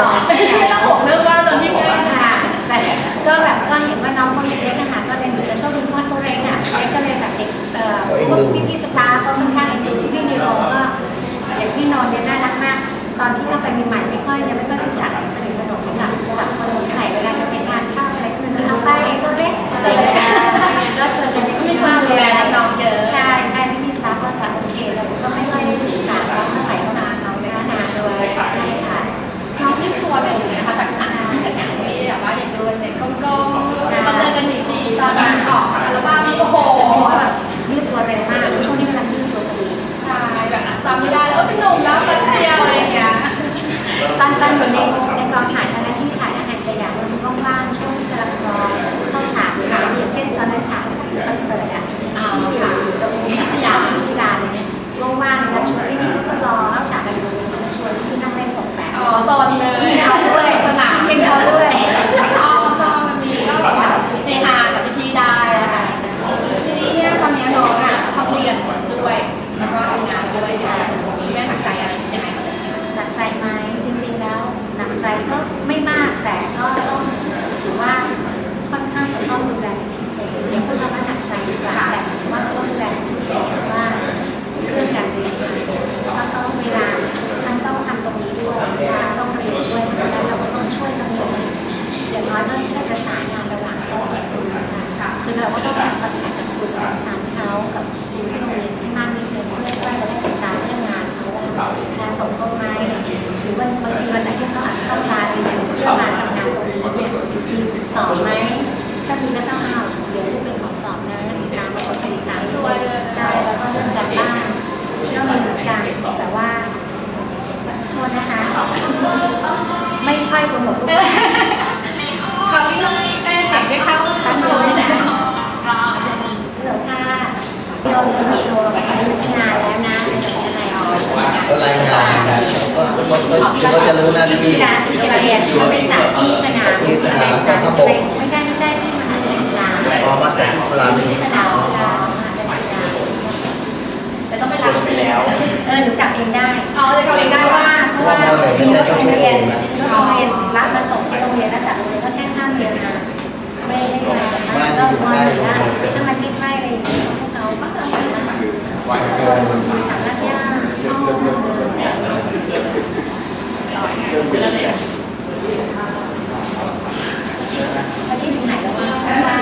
ตลอดใช่ไหมไม่ต้องห่วงเรื่องว่าตอนที่แก้ค่ะแต่ก็แบบก็เห็นว่าน้องคนเล็กๆอะค่ะก็เลยเหมือนกับโชคดีที่ว่าเขาเล็กอะเล็กก็เลยแบบเด็กเอ่อพวกพี่พี่ๆสตาฟเขาค่อนข้างเอ็นดูพี่พี่ในโรงก็อย่างพี่นนท์เนี่ยน่ารักมาก ตอนที่เข้าไปใหม่ๆไม่ค่อยยังไม่ค่อยรู้ สิร์ตอะที่อยู่ตรงสยามที่ลานเลยเนี่ยว่างๆแล้วชวนพี่ๆก็รอเข้าฉากกันอยู่ก็ชวนพี่นั่งเล่นตกแปะอ๋อโซนเลยพี่เขาด้วย ไม่ค่อยโปรโมทลูกเขาไม่ต้แจ้งเสียงให้เข้าตั้งใจเลยนะเหลือค่ะโยนโยนโจแบบอายุที่งานแล้วนะเป็นอะไรอ๋อก็รายงานก็ก็จะรู้หน้าที่ที่กีฬาสีเรียนเขาไปจัดที่สนามที่สนามสนามครับผมไม่ใช่ไม่ใช่ที่มหาวิทยาลัยจุฬาพอมาจากที่จุฬาไม่มีที่สนามจุฬามาวิทยาลัยจุฬาแต่ต้องไปรับไปแล้ว เออหนูกลับเองได้เอาเลยเขาเองได้เพ ราะว่าเพราะว่ามีรถโรงเรียนมีรถโรงเรียนรับมาส่งที่โรงเรียนแล้วจากโรงเรียนก็แค่ข้ามเรียนมาไม่ได้มาจากบ้านก็มออยู่ได้ถ้ามันใกล้ๆอะไรอย่างเงี้ยพวกเราก็จะมาวันเกินถามรัฐยาแล้วที่ถึงไหนแล้ววะ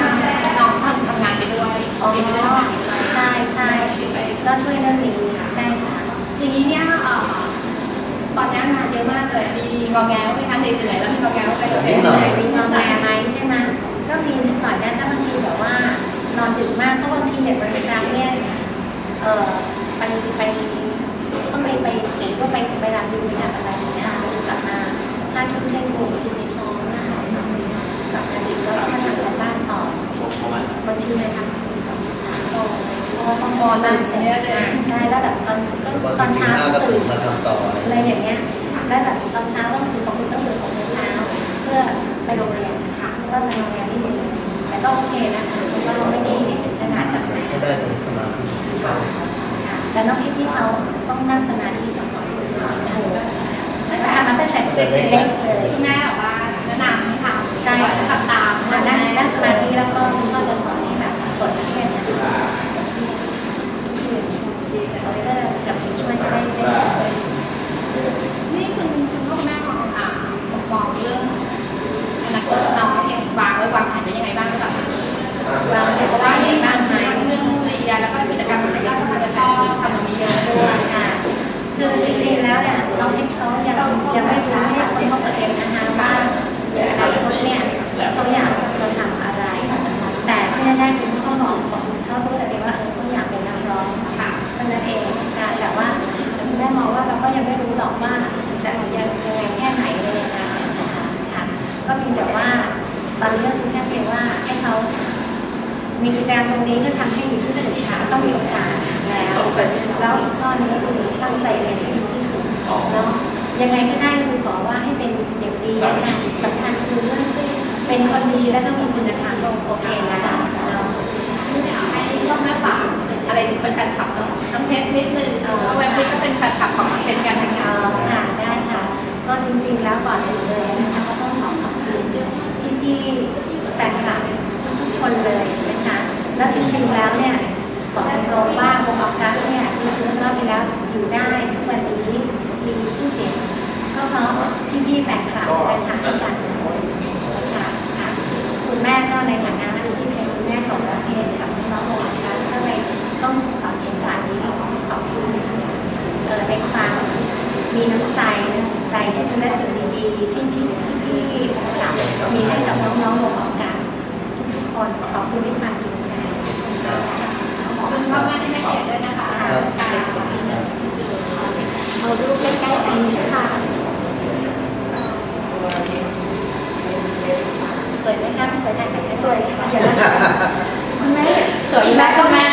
น้องทำทำงานไปด้วย อ๋อ เรียนไปด้วยทำงานไปด้วย ใช่ใช่ก็ช่วยเรื่องนี้ใช่ค่ะ อย่างนี้เนี่ยเอ่อตอนนี้งานเยอะมากเลย มีง อแงไหมคะเหนื่อยๆแล้วมีงอแงไปเลยนิดหน่อยมีความแรงไหมใช่ไหมก็มีนิดหน่อยนะถ้าบางทีแบบว่านอนดึกมากเพราะบางทีอย่างบางครั้งเนี่ยเออไปไปต้องไปไปอย่างที่ว่าไปไปรับดูไปทำอะไรอย่างเงี้ยกลับมาถ้าทุ่มเที่ยงคืนบางทีไปซ้อมนะคะซ้อมกลับมาดึกแล้วก็มาทำการบ้านต่อบางทีเลยทำตีสองตีสามโมงเพราะว่าต้องนอนบ้านเสร็จใช่แล้วแบบตอนก็วันตอนที่เช้าห้าก็ก็ตื่ตื่นนมาทำต่ออะไรอย่างเงี้ย แล้แบบตอนเช้าต้องคือของคุณต้องตื่นหกโมงเช้า เพื่อไปโรงเรียนค่ะก็จะมาเรียนที่นี่แต่ก็โอเคนะคะก็ไม่ได้ถึงขนาดกับไม่ได้ถึงสมาธิค่ะแต่น้องพี่ๆเขาต้องนั่งสมาธิก่อนนะคะทำมาตั้งแต่เล็กเลยคุณแม่บอกว่าแนะนำให้ทำใช่ทำตามนั่งนั่งสมาธิแล้วก็คุณก็จะส มีกิจกรรมตรงนี้ก็ทำให้ดีที่สุดค่ะต้องมีโอกาสแล้วแล้วอีกข้อหนึงก็คือตั้งใจเรียนให้ดีที่สุดเนาะยังไงก็ได้ก็คือขอว่าให้เป็นเด็กดีแล้วกันสำคัญคือเรื่องเป็นคนดีแล้วก็มีคุณธรรมโอเคแล้วเนาะซึ่งเดี๋ยวให้พ่อแม่ฝากอะไรถึงเป็นแฟนคลับน้อง น้องๆหมออกัสทุกๆคนขอบคุณที่มาจริงใจขอบคุณมากมาที่ให้เกียรติด้วยนะคะเอารูปใกล้ๆกันนี้ค่ะสวยไหมคะไม่สวยทางไหนสวยค่ะคุณแม่สวยแม่ก็แม่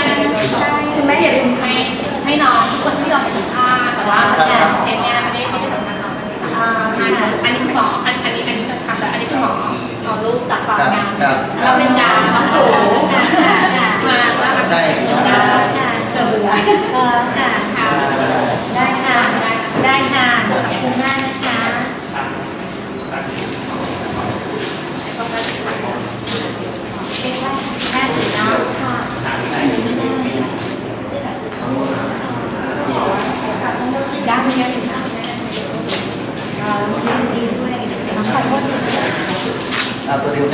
คุณแม่อย่าลืมให้ให้น้องทุกคนที่เราไปสัมภาษณ์แต่ว่าเอ็นเนี่ยไม่ได้ไม่ได้สัมภาษณ์น้องอันนี้ Nada.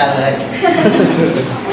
さんが